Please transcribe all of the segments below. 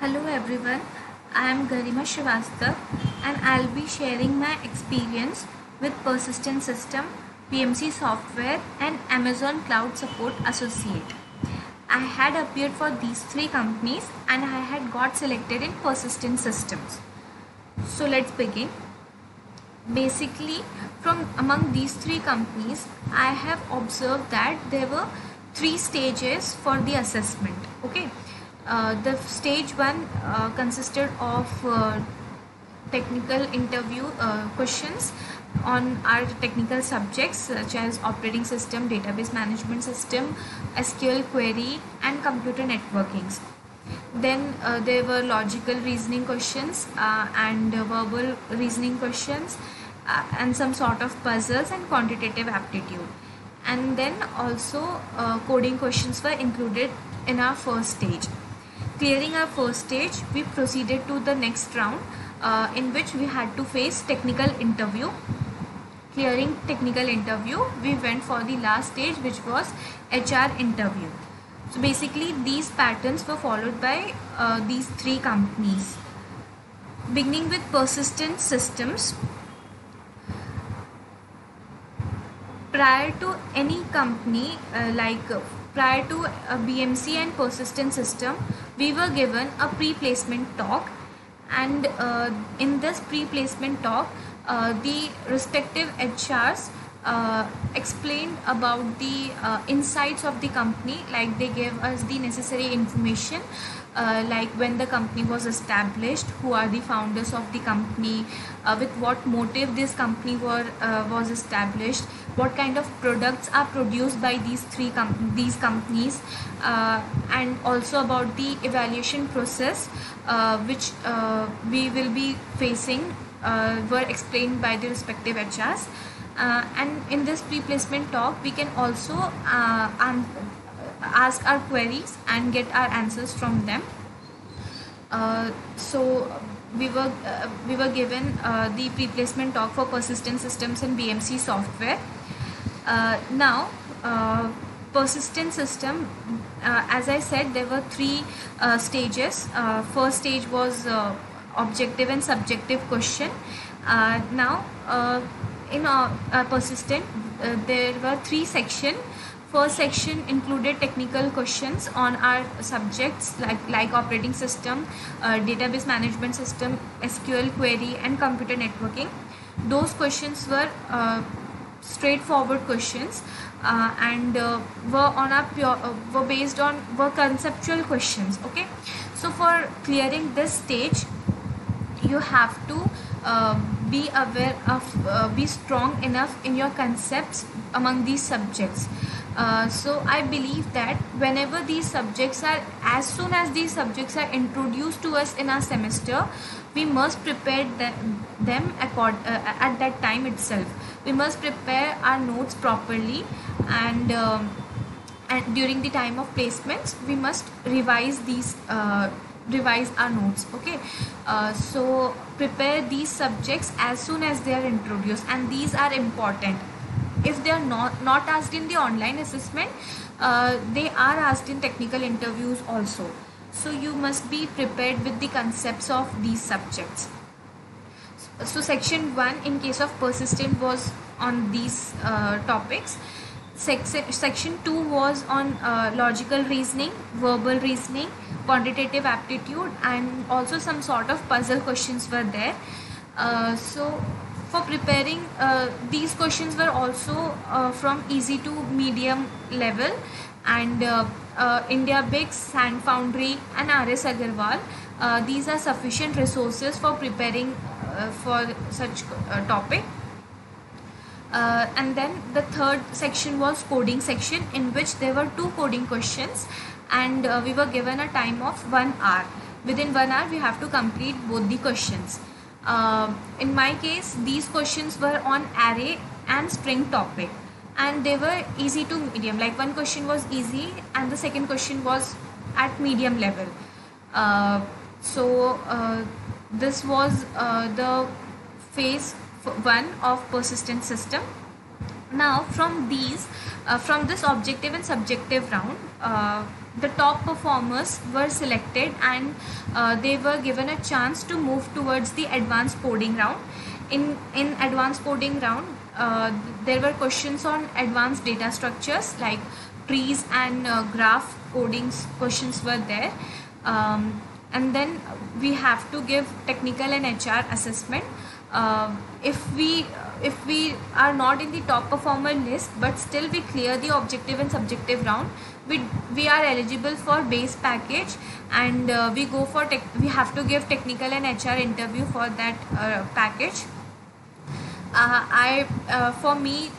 Hello everyone, I am Garima Srivastav and I'll be sharing my experience with Persistent System, BMC Software and Amazon Cloud Support Associate. I had appeared for these three companies and I had got selected in Persistent Systems. So let's begin. Basically, from among these three companies, I have observed that there were three stages for the assessment. Okay the stage one uh, consisted of uh, technical interview uh, questions on our technical subjects such as operating system, database management system, SQL query and computer networkings. Then uh, there were logical reasoning questions and verbal reasoning questions and some sort of puzzles and quantitative aptitude and then also uh, coding questions were included in our first stage Clearing our first stage, we proceeded to the next round uh, in which we had to face technical interview. Clearing technical interview, we went for the last stage which was HR interview. So basically these patterns were followed by uh, these three companies. Beginning with persistent systems, prior to any company uh, like prior to a BMC and persistent system, we were given a pre-placement talk. And uh, in this pre-placement talk uh, the respective HRs uh, explained about the uh, insights of the company like they gave us the necessary information uh, like when the company was established who are the founders of the company uh, with what motive this company were was established what kind of products are produced by these three com- these companies uh, and also about the evaluation process uh, which uh, we will be facing uh, were explained by the respective HRs uh, and in this pre-placement talk we can also uh, ask our queries and get our answers from them. So we were uh, we were given uh, the pre-placement talk for persistent systems and BMC software. Uh, now uh, persistent system uh, as i said there were three uh, stages. Uh, first stage was uh, objective and subjective question. Now in a persistent there were three section first section included technical questions on our subjects like like operating system database management system sql query and computer networking. Those questions were straightforward questions uh, and uh, were on a pure uh, were based on were conceptual questions okay? So for clearing this stage you have to uh, be aware of uh, be strong enough in your concepts among these subjects uh, so I believe that whenever these subjects are, as soon as these subjects are introduced to us in our semester, we must prepare them, them accord, uh, at that time itself. We must prepare our notes properly and um, and during the time of placements, we must revise these uh, revise our notes okay uh, so prepare these subjects as soon as they are introduced and these are important if they are not not asked in the online assessment uh, they are asked in technical interviews also. So you must be prepared with the concepts of these subjects. So section 1 in case of persistent was on these uh, topics. Section 2 was on uh, logical reasoning verbal reasoning quantitative aptitude and also some sort of puzzle questions were there. Uh, so for preparing uh, these questions were also uh, from easy to medium level and uh, uh India Bix, Sanfoundry and RS Agarwal uh, these are sufficient resources for preparing uh, for such topic. And then the third section was coding section in which there were two coding questions and we were given a time of one hour. Within one hour we have to complete both the questions uh, in my case, these questions were on array and string topic and they were easy to medium. Like one question was easy and the second question was at medium level. Uh, so uh, this was uh, the phase one of persistent system. Now from these, uh, from this objective and subjective round, uh, the top performers were selected and uh, they were given a chance to move towards the advanced coding round. In in advanced coding round uh, there were questions on advanced data structures like trees and uh, graph codings questions were there. Um, and then we have to give technical and hr assessment uh, if we if we are not in the top performer list but still we clear the objective and subjective round we we are eligible for base package and uh, we go for tech we have to give technical and hr interview for that uh, package. Uh, i uh, for me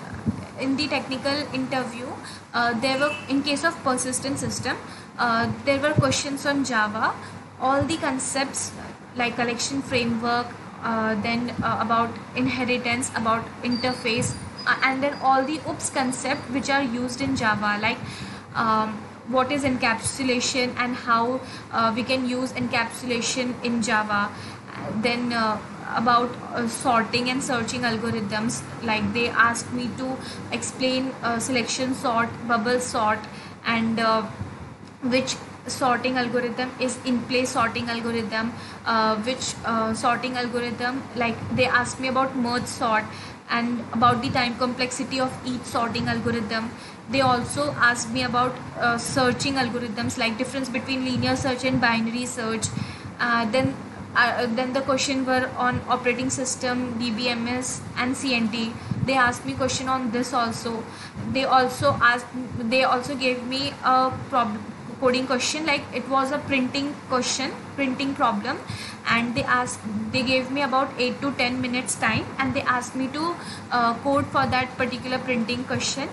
in the technical interview uh, there were in case of persistent system uh, there were questions on java. All the concepts like collection framework uh, then uh, about inheritance about interface uh, and then all the oops concept which are used in java like um, what is encapsulation and how uh, we can use encapsulation in java. Then uh, about uh, sorting and searching algorithms like they asked me to explain selection sort bubble sort and which sorting algorithm is in place sorting algorithm uh, which uh, sorting algorithm like they asked me about merge sort and about the time complexity of each sorting algorithm. They also asked me about uh, searching algorithms like difference between linear search and binary search. Uh, then uh, then the question were on operating system dbms and cnt they asked me question on this also. They also asked they also gave me a problem coding question like it was a printing question printing problem and they asked they gave me about 8 to 10 minutes time and they asked me to uh, code for that particular printing question.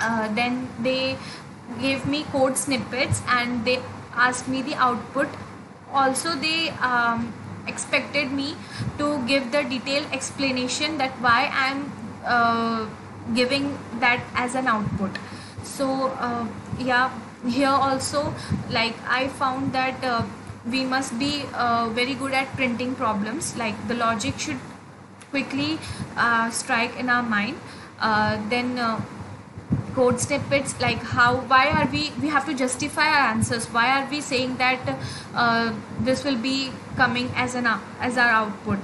Uh, then they gave me code snippets and they asked me the output. Also they um, expected me to give the detailed explanation that why i'm uh, giving that as an output. So uh, yeah here also like i found that uh, we must be uh, very good at printing problems. Like the logic should quickly uh, strike in our mind. Uh, then uh, code snippets like how why are we we have to justify our answers. Why are we saying that uh, this will be coming as an as our output?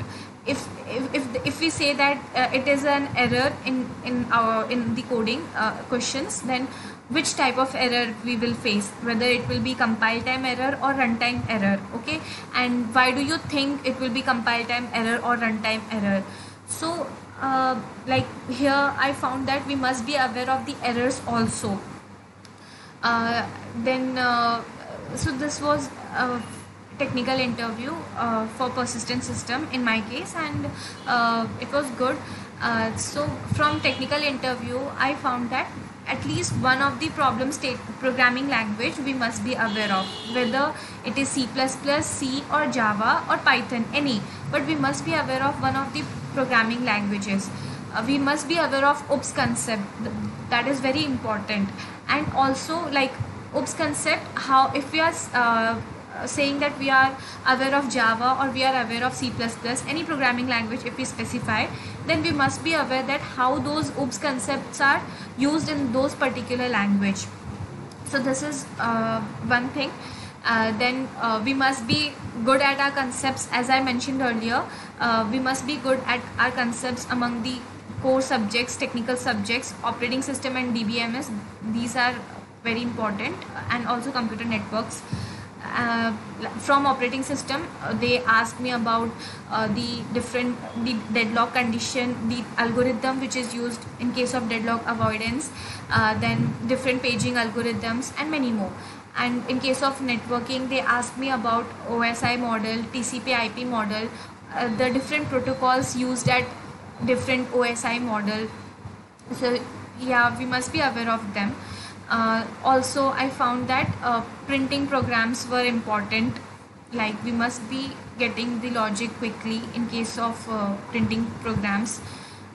If if if, if we say that it is an error in in our in the coding questions then which type of error we will face whether it will be compile time error or runtime error okay? And why do you think it will be compile time error or runtime error? So uh, like here i found that we must be aware of the errors also. Uh, then uh, so this was a technical interview uh, for persistent system in my case and uh, it was good. Uh, so from technical interview i found that at least one of the problem state programming language we must be aware of whether it is c++ c or java or python any. But we must be aware of one of the programming languages. Uh, we must be aware of oops concept. That is very important. And also like oops concept how if we are uh, saying that we are aware of java or we are aware of c++ any programming language if we specify then we must be aware that how those oops concepts are used in those particular language. So this is uh, one thing. Uh, then uh, we must be good at our concepts. As i mentioned earlier uh, we must be good at our concepts among the core subjects technical subjects operating system and dbms these are very important and also computer networks uh, from operating system uh, they asked me about uh, the different the deadlock condition the algorithm which is used in case of deadlock avoidance uh, then different paging algorithms and many more. And in case of networking they asked me about osi model tcp ip model uh, the different protocols used at different osi model. So yeah we must be aware of them uh, also i found that uh, printing programs were important. Like we must be getting the logic quickly in case of uh, printing programs.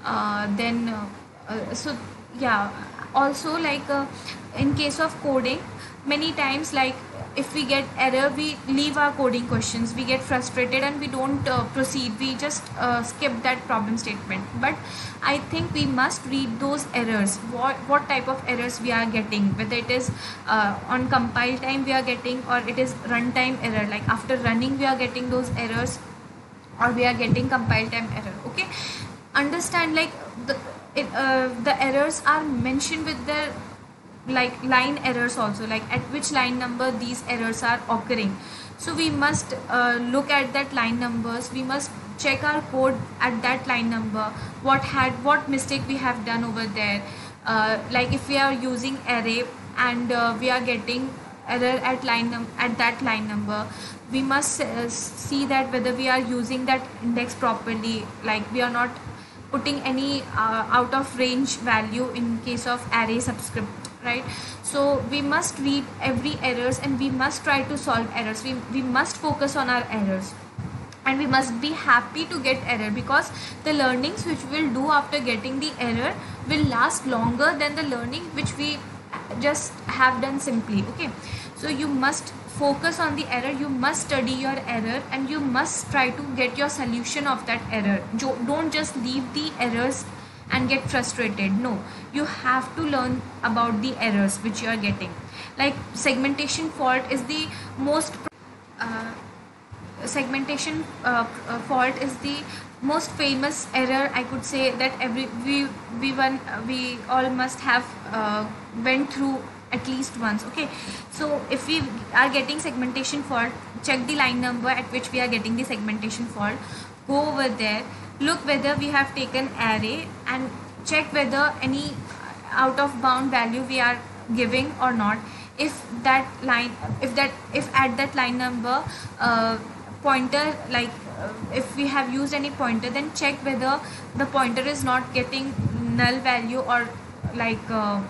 Uh, then uh, uh, so yeah. Also like in case of coding many times like if we get error we leave our coding questions. We get frustrated and we don't uh, proceed. We just uh, skip that problem statement. But i think we must read those errors. What what type of errors we are getting whether it is uh, on compile time we are getting or it is runtime error. Like after running we are getting those errors or we are getting compile time error okay? Understand like the it, uh, the errors are mentioned with the like line errors also like at which line number these errors are occurring. So we must uh, look at that line numbers. We must check our code at that line number. What had what mistake we have done over there. Uh, like if we are using array and uh, we are getting error at line num- at that line number we must uh, see that whether we are using that index properly. Like we are not putting any uh, out of range value in case of array subscript right? So we must read every errors and we must try to solve errors. We, we must focus on our errors. And we must be happy to get error because the learnings which we'll do after getting the error will last longer than the learning which we just have done simply okay? So you must focus on the error. You must study your error and you must try to get your solution of that error. Don't just leave the errors and get frustrated. No you have to learn about the errors which you are getting. Like segmentation fault is the most uh, segmentation uh, uh, fault is the most famous error i could say that every we we one we all must have uh, went through at least once okay? So if we are getting segmentation fault check the line number at which we are getting the segmentation fault. Go over there look whether we have taken array and check whether any out of bound value we are giving or not. If that line if that if at that line number uh, pointer like uh, if we have used any pointer then check whether the pointer is not getting null value or like uh,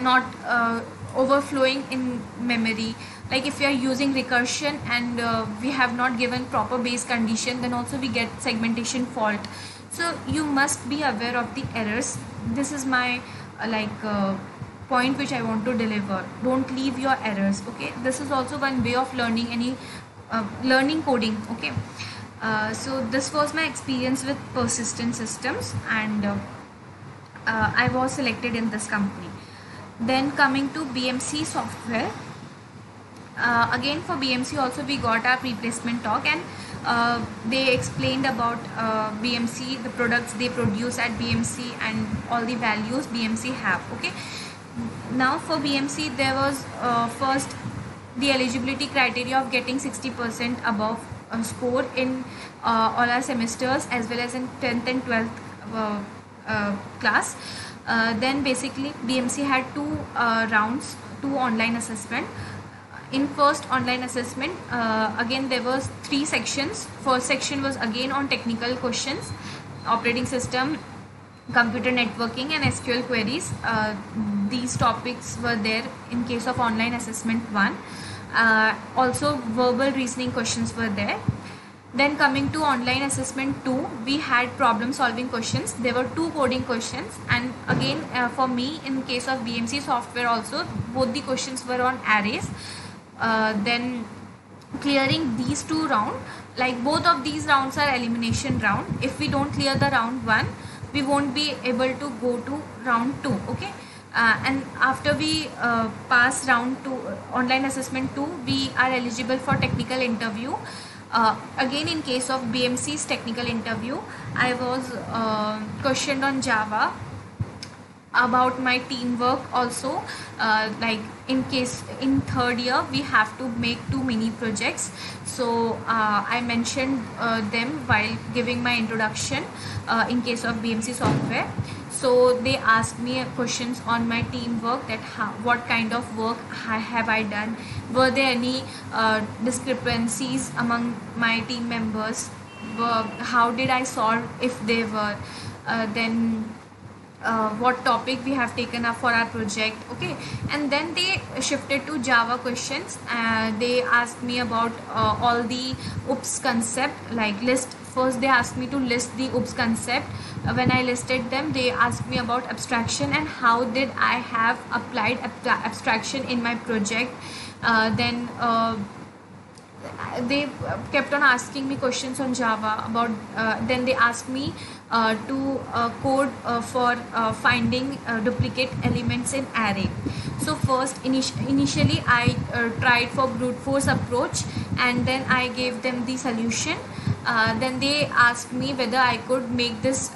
not uh, overflowing in memory like if we are using recursion and uh, we have not given proper base condition then also we get segmentation fault. So you must be aware of the errors. This is my uh, like uh, point which i want to deliver. Don't leave your errors okay? This is also one way of learning any uh, learning coding okay? Uh, so this was my experience with persistent systems and uh, i was selected in this company. Then coming to bmc software uh, again for BMC also we got our pre-placement talk and uh, they explained about uh, BMC, the products they produce at BMC and all the values BMC have. Okay. Now for BMC there was uh, first the eligibility criteria of getting 60% above score in uh, all our semesters as well as in 10th and 12th uh, class. then basically BMC had two rounds, two online assessment in first online assessment uh, again there was three sections. First section was again on technical questions operating system computer networking and sql queries. Uh, these topics were there in case of online assessment 1 uh, also verbal reasoning questions were there. Then coming to online assessment 2 we had problem solving questions. There were two coding questions. And again uh, for me in case of bmc software also both the questions were on arrays then clearing these two round. Like both of these rounds are elimination round. If we don't clear the round one we won't be able to go to round two okay? Uh, and after we uh, pass round two uh, online assessment 2 we are eligible for technical interview. Uh, again in case of bmc's technical interview i was uh, questioned on java about my teamwork also. Uh, like in case in third year we have to make two mini projects. So uh, i mentioned uh, them while giving my introduction uh, in case of bmc software. So they asked me questions on my teamwork that how, what kind of work have i done? Were there any uh, discrepancies among my team members? How did i solve if they were? Uh, then uh, what topic we have taken up for our project okay? And then they shifted to java questions. Uh, they asked me about uh, all the oops concept like list. First they asked me to list the oops concept. Uh, when i listed them they asked me about abstraction and how did i have applied ab abstraction in my project. Uh, then uh, they kept on asking me questions on java about then they asked me uh, to uh, code uh, for uh, finding uh, duplicate elements in array. So first init- initially i uh, tried for brute force approach and then i gave them the solution. Then they asked me whether i could make this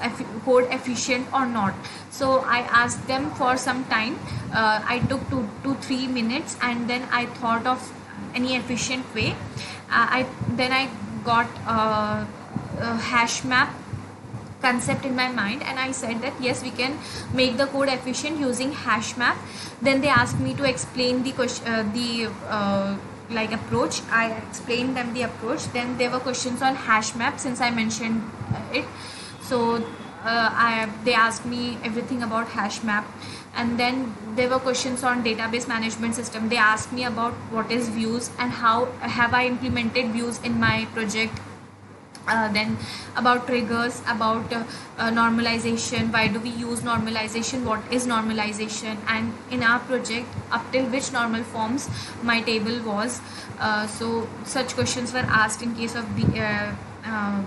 code efficient or not. So i asked them for some time. I took two to three minutes and then i thought of any efficient way. I then i got a hash map concept in my mind and i said that yes we can make the code efficient using hash map. Then they asked me to explain the question uh, the uh, like approach. I explained them the approach. Then there were questions on hash map since i mentioned uh, it. So uh, I, they asked me everything about hash map. And then there were questions on database management system. They asked me about what is views and how have i implemented views in my project uh, then about triggers about uh, uh, normalization. Why do we use normalization? What is normalization? And in our project up till which normal forms my table was. Uh, so such questions were asked in case of B, uh,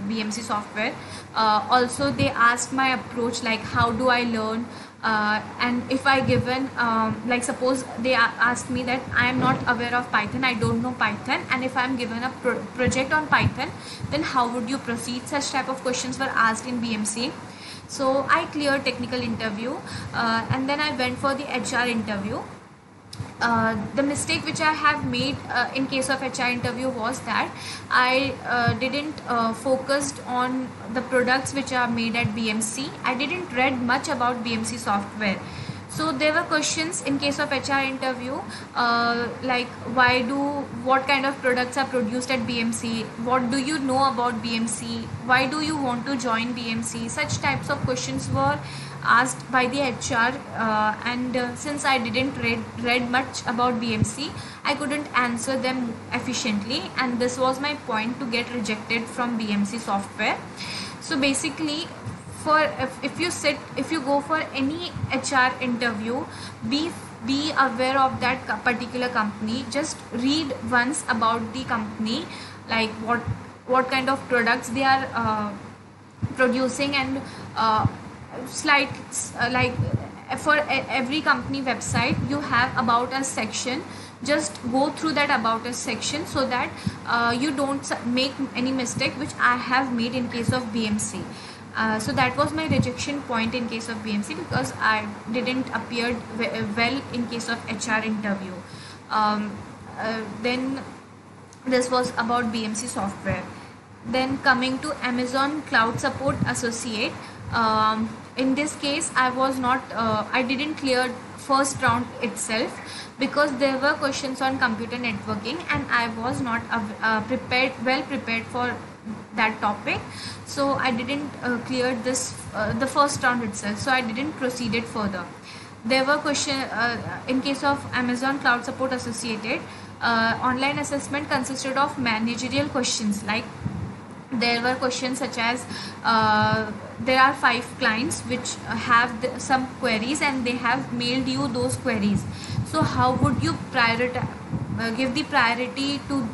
bmc software. Also they asked my approach like how do i learn uh, and if i given um, like suppose they a- asked me that i am not aware of python i don't know python and if i am given a pro- project on python then how would you proceed? Such type of questions were asked in bmc so i cleared technical interview uh, and then i went for the hr interview uh, the mistake which I have made uh, in case of HR interview was that I uh, didn't uh, focused on the products which are made at BMC. I didn't read much about BMC software. So there were questions in case of HR interview uh, like why do what kind of products are produced at BMC? What do you know about BMC? Why do you want to join BMC? Such types of questions were asked by the HR uh, and uh, since I didn't read, read much about BMC I couldn't answer them efficiently and this was my point to get rejected from BMC software. So basically for if, if you sit if you go for any HR interview be be aware of that particular company. Just read once about the company like what what kind of products they are uh, producing and uh, slight uh, like for every company website you have about us section. Just go through that about us section so that uh, you don't make any mistake which i have made in case of bmc uh, so that was my rejection point in case of bmc because i didn't appear well in case of hr interview. Um, uh, then this was about bmc software. Then coming to amazon cloud support associate um, in this case i was not uh, i didn't clear first round itself because there were questions on computer networking and i was not uh, prepared well prepared for that topic. So i didn't uh, clear this uh, the first round itself. So i didn't proceed it further. There were question uh, in case of amazon cloud support associated uh, online assessment consisted of managerial questions like there were questions such as uh, there are five clients which have some queries and they have mailed you those queries. So how would you prioritize uh, give the priority to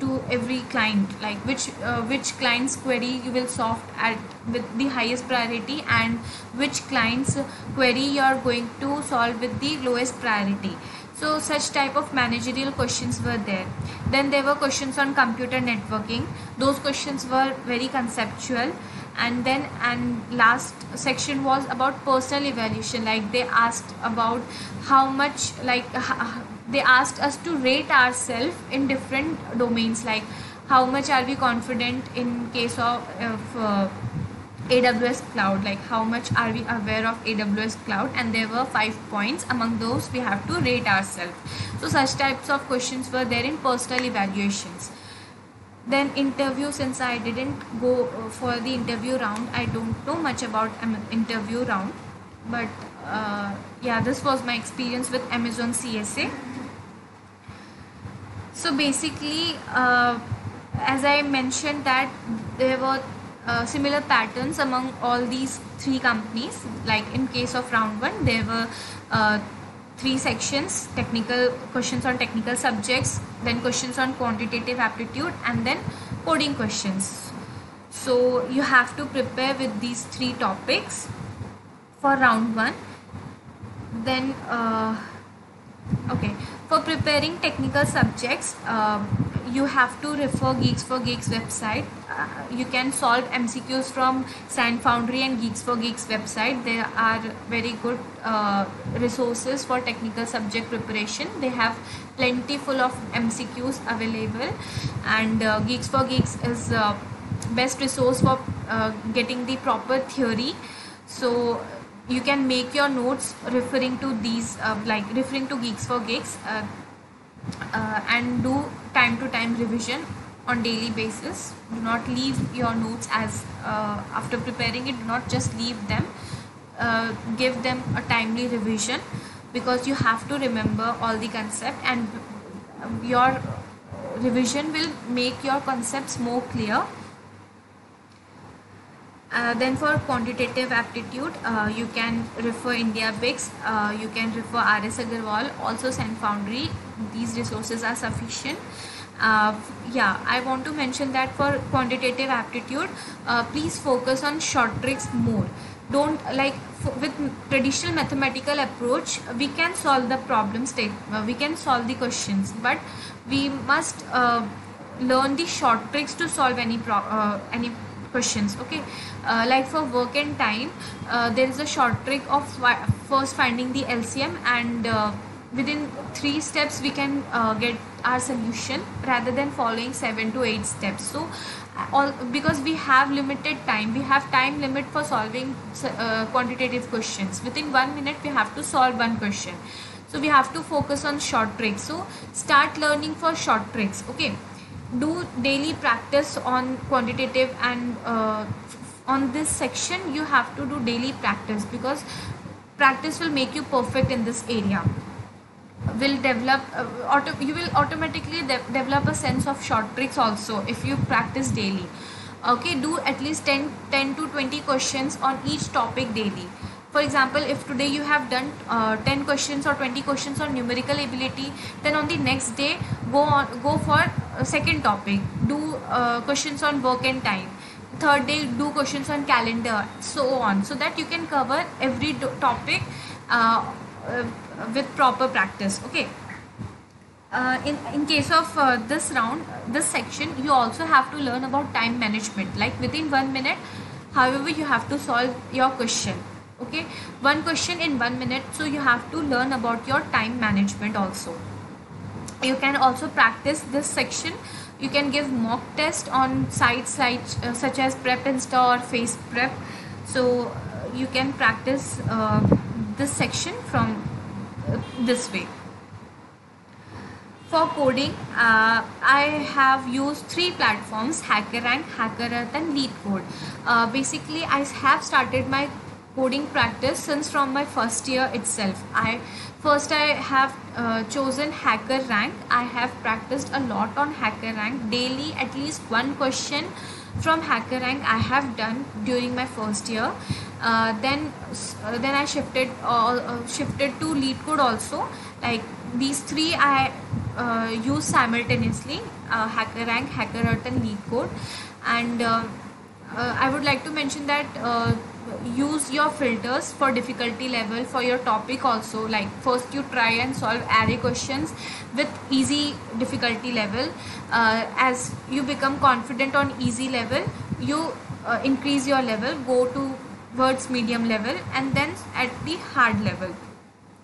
to every client? Like which uh, which client's query you will solve at with the highest priority and which client's query you are going to solve with the lowest priority so such type of managerial questions were there. Then there were questions on computer networking. Those questions were very conceptual. And then and last section was about personal evaluation. Like they asked about how much like they asked us to rate ourselves in different domains. Like how much are we confident in case of, of uh, AWS cloud like how much are we aware of AWS cloud? And there were five points among those we have to rate ourselves. So such types of questions were there in personal evaluations. Then interview since I didn't go uh, for the interview round I don't know much about interview round. But uh, yeah this was my experience with Amazon CSA so basically uh, as I mentioned that there were uh, similar patterns among all these three companies. Like in case of round one there were uh, three sections technical questions on technical subjects then questions on quantitative aptitude and then coding questions. So you have to prepare with these three topics for round one. Then uh, okay. For preparing technical subjects uh, you have to refer geeks for geeks website. Uh, you can solve mcqs from Sanfoundry and geeks for geeks website. There are very good uh, resources for technical subject preparation. They have plenty full of mcqs available. And uh, geeks for geeks is uh, best resource for uh, getting the proper theory. So you can make your notes referring to these uh, like referring to geeks for geeks uh, and do time to time revision on daily basis. Do not leave your notes as uh, after preparing it do not just leave them. Uh, give them a timely revision because you have to remember all the concept and your revision will make your concepts more clear uh, then for quantitative aptitude, uh, you can refer IndiaBix, uh, you can refer RS Agarwal, also Sanfoundry. These resources are sufficient. Uh, yeah, I want to mention that for quantitative aptitude, uh, please focus on short tricks more. Don't like with traditional mathematical approach, we can solve the problem we can solve the questions, but we must learn the short tricks to solve any pro- any questions okay? Uh, like for work and time uh, there is a short trick of first finding the LCM and uh, within three steps we can uh, get our solution rather than following seven to eight steps. So all because we have limited time we have time limit for solving uh, quantitative questions. Within one minute we have to solve one question. So we have to focus on short tricks. So start learning for short tricks okay do daily practice on quantitative and uh, on this section you have to do daily practice because practice will make you perfect in this area. Will develop uh, auto, you will automatically de develop a sense of short tricks also if you practice daily. Okay do at least 10 10 to 20 questions on each topic daily for example if today you have done uh, 10 questions or 20 questions on numerical ability then on the next day go on go for second topic. Do uh, questions on work and time. Third day do questions on calendar so on. So that you can cover every topic uh, uh, with proper practice. Okay. Uh, in in case of uh, this round this section you also have to learn about time management. Like within one minute however you have to solve your question okay? One question in one minute. So you have to learn about your time management also. You can also practice this section. You can give mock test on sites like, uh, such as prep insta or face prep. So uh, you can practice uh, this section from uh, this way. For coding uh, i have used three platforms hackerrank hackerearth and leetcode uh, basically i have started my coding practice since from my first year itself i First, I have uh, chosen Hacker Rank. I have practiced a lot on Hacker Rank daily. At least one question from Hacker Rank I have done during my first year. Uh, then, uh, then I shifted uh, shifted to LeetCode also. Like these three, I uh, use simultaneously: uh, Hacker Rank, HackerEarth, and LeetCode. And uh, I would like to mention that use your filters for difficulty level for your topic also. Like first you try and solve array questions with easy difficulty level. Uh, as you become confident on easy level you uh, increase your level go to words medium level and then at the hard level.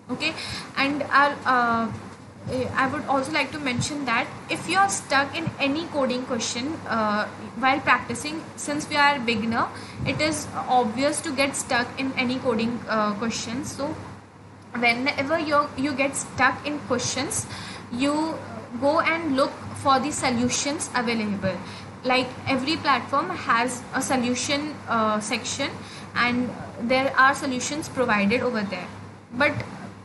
Okay? And our uh, I would also like to mention that if you are stuck in any coding question uh, while practicing, since we are beginner, it is obvious to get stuck in any coding uh, questions. So whenever you you get stuck in questions, you go and look for the solutions available. Like every platform has a solution uh, section, and there are solutions provided over there. But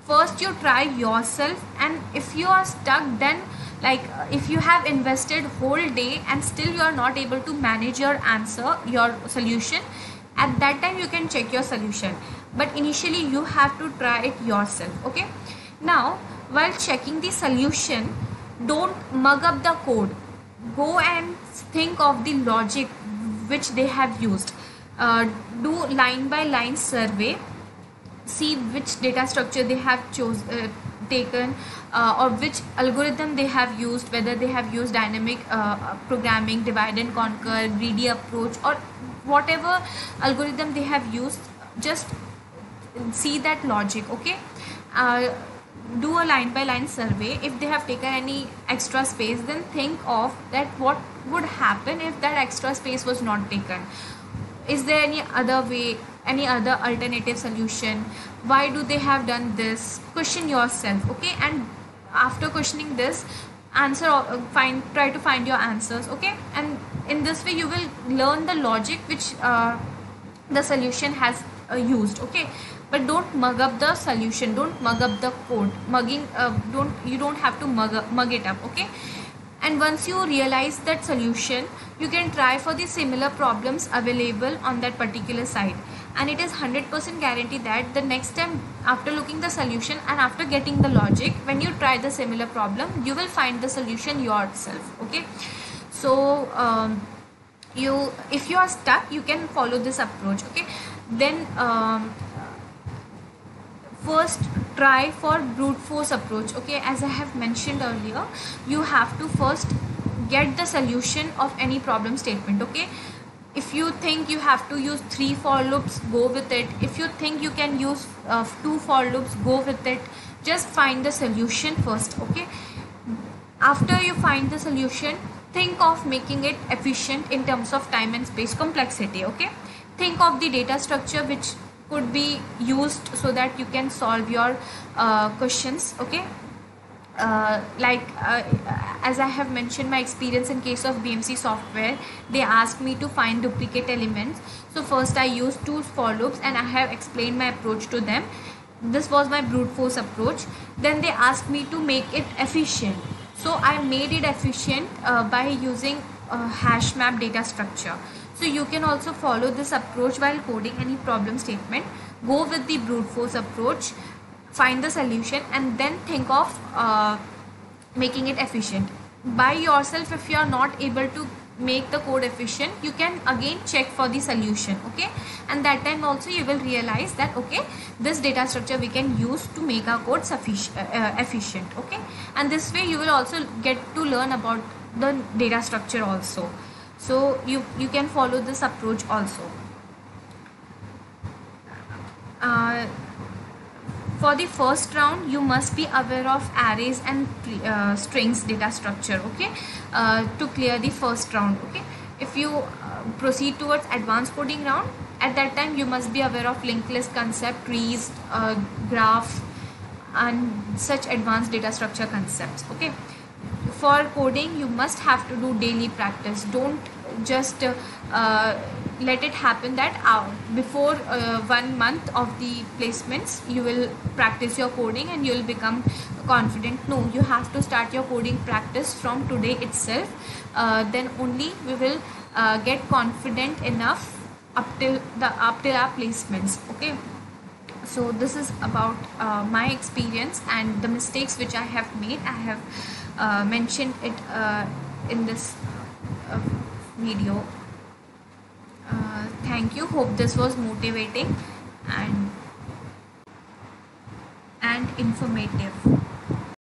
first you try yourself and if you are stuck then like if you have invested whole day and still you are not able to manage your answer your solution at that time you can check your solution. But initially you have to try it yourself okay? Now while checking the solution don't mug up the code. Go and think of the logic which they have used. Uh, do line by line survey see which data structure they have chose uh, taken uh, or which algorithm they have used whether they have used dynamic uh, programming divide and conquer greedy approach or whatever algorithm they have used just see that logic okay? Uh, do a line by line survey. If they have taken any extra space then think of that what would happen if that extra space was not taken. Is there any other way any other alternative solution? Why do they have done this? Question yourself okay? And after questioning this answer uh, find try to find your answers okay? And in this way you will learn the logic which uh, the solution has uh, used okay? But don't mug up the solution. Don't mug up the code mugging uh, don't you don't have to mug, up, mug it up okay? And once you realize that solution you can try for the similar problems available on that particular site and it is 100% guarantee that the next time after looking the solution and after getting the logic when you try the similar problem you will find the solution yourself okay? So um, you if you are stuck you can follow this approach okay? Then um, first try for brute force approach okay? As i have mentioned earlier you have to first get the solution of any problem statement okay if you think you have to use three for loops go with it. If you think you can use uh, two for loops go with it. Just find the solution first okay? After you find the solution think of making it efficient in terms of time and space complexity okay? Think of the data structure which could be used so that you can solve your uh, questions okay uh, like uh, as I have mentioned my experience in case of BMC software they asked me to find duplicate elements. So first I used two for loops and I have explained my approach to them. This was my brute force approach. Then they asked me to make it efficient. So I made it efficient uh, by using hash map data structure. So you can also follow this approach while coding any problem statement. Go with the brute force approach, find the solution and then think of uh, making it efficient. By yourself if you are not able to make the code efficient you can again check for the solution okay? And that time also you will realize that okay this data structure we can use to make our code sufficient uh, uh, efficient okay? And this way you will also get to learn about the data structure also. So you you can follow this approach also. Uh, for the first round you must be aware of arrays and uh, strings data structure okay? Uh, to clear the first round okay? If you uh, proceed towards advanced coding round at that time you must be aware of linked list concept trees uh, graph and such advanced data structure concepts okay? For coding you must have to do daily practice. Don't just uh, let it happen that uh, before uh, one month of the placements you will practice your coding and you will become confident. No you have to start your coding practice from today itself. Uh, then only we will uh, get confident enough up till the up till our placements okay? So this is about uh, my experience and the mistakes which i have made. I have uh, mentioned it in this video uh, thank you. Hope this was motivating and and informative